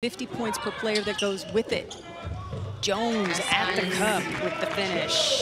50 points per player that goes with it. Jones at the cup with the finish.